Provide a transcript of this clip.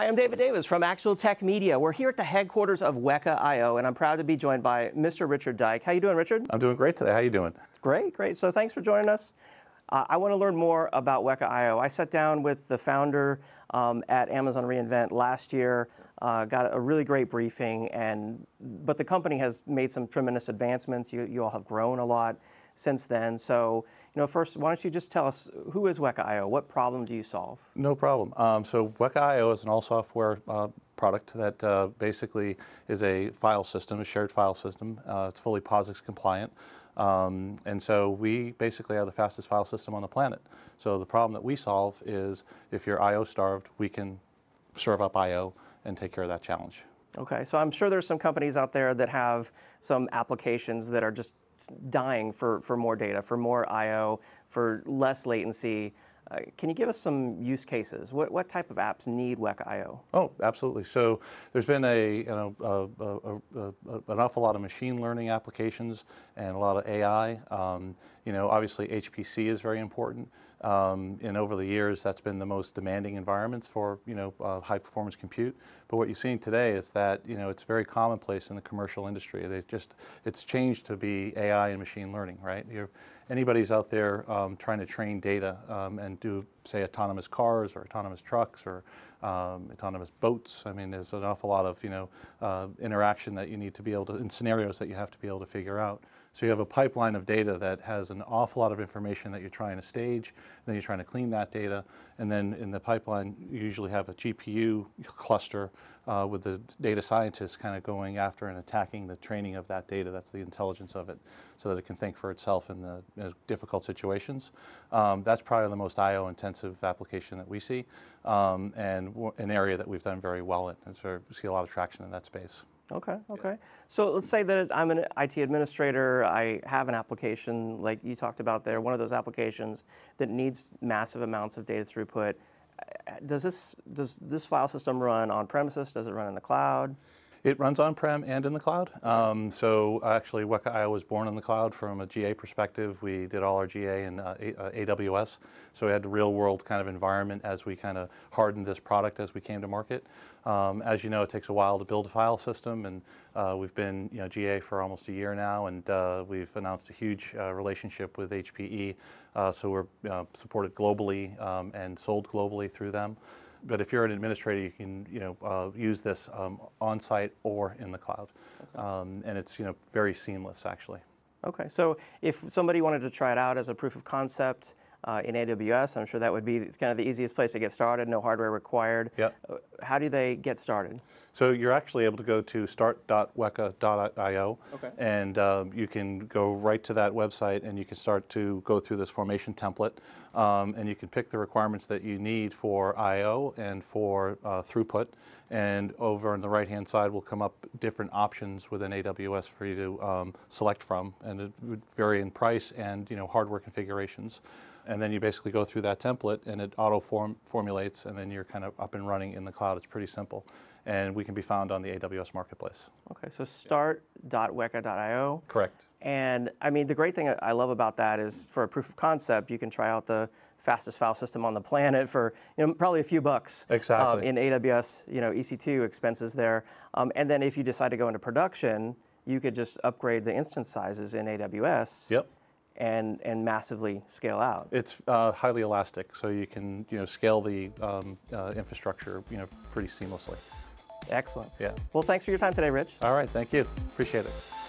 Hi, I'm David Davis from Actual Tech Media. We're here at the headquarters of Weka IO, and I'm proud to be joined by Mr. Richard Dyke. How you doing, Richard? I'm doing great today. How you doing? Great, great. So thanks for joining us. Uh, I want to learn more about Weka IO. I sat down with the founder um, at Amazon reInvent last year, uh, got a really great briefing, and but the company has made some tremendous advancements. You, you all have grown a lot since then. So, you know, first, why don't you just tell us who is Weka IO? What problem do you solve? No problem. Um, so Weka IO is an all software uh, product that uh, basically is a file system, a shared file system. Uh, it's fully POSIX compliant. Um, and so we basically are the fastest file system on the planet. So the problem that we solve is if you're I/O starved, we can serve up I/O and take care of that challenge. Okay, so I'm sure there's some companies out there that have some applications that are just dying for, for more data, for more I/O, for less latency. Uh, can you give us some use cases? What, what type of apps need Weka IO? Oh, absolutely. So there's been a, you know, a, a, a, an awful lot of machine learning applications and a lot of AI. Um, you know, obviously HPC is very important. Um, and over the years, that's been the most demanding environments for you know uh, high performance compute. But what you're seeing today is that you know it's very commonplace in the commercial industry. They just it's changed to be AI and machine learning, right? You're, anybody's out there um, trying to train data um, and do say autonomous cars or autonomous trucks or um, autonomous boats. I mean, there's an awful lot of you know uh, interaction that you need to be able to in scenarios that you have to be able to figure out. So you have a pipeline of data that has an awful lot of information that you're trying to stage, then you're trying to clean that data, and then in the pipeline you usually have a GPU cluster uh, with the data scientists kind of going after and attacking the training of that data. That's the intelligence of it, so that it can think for itself in the difficult situations. Um, that's probably the most I/O intensive application that we see, um, and an area that we've done very well in. And so we see a lot of traction in that space. Okay, okay. So let's say that I'm an IT administrator, I have an application like you talked about there, one of those applications that needs massive amounts of data throughput. Does this, does this file system run on premises? Does it run in the cloud? It runs on-prem and in the cloud. Um, so actually, Weka IO was born in the cloud from a GA perspective. We did all our GA in uh, AWS. Uh, so we had the real-world kind of environment as we kind of hardened this product as we came to market. Um, as you know, it takes a while to build a file system, and uh, we've been you know, GA for almost a year now, and uh, we've announced a huge uh, relationship with HPE. Uh, so we're supported globally um, and sold globally through them. But if you're an administrator, you can you know uh, use this um, on site or in the cloud, okay. um, and it's you know very seamless actually. Okay, so if somebody wanted to try it out as a proof of concept uh, in AWS, I'm sure that would be kind of the easiest place to get started. No hardware required. Yep. How do they get started? So you're actually able to go to start.weka.io, okay. and um, you can go right to that website, and you can start to go through this formation template, um, and you can pick the requirements that you need for I/O and for uh, throughput. And over on the right-hand side will come up different options within AWS for you to um, select from, and it would vary in price and you know hardware configurations and then you basically go through that template and it auto form formulates and then you're kind of up and running in the cloud. It's pretty simple. And we can be found on the AWS Marketplace. Okay, so start.weka.io. Correct. And I mean, the great thing I love about that is for a proof of concept, you can try out the fastest file system on the planet for you know, probably a few bucks exactly. Um, in AWS, you know, EC2 expenses there. Um, and then if you decide to go into production, you could just upgrade the instance sizes in AWS. Yep and, and massively scale out. It's uh, highly elastic, so you can you know, scale the um, uh, infrastructure you know, pretty seamlessly. Excellent. Yeah. Well, thanks for your time today, Rich. All right, thank you. Appreciate it.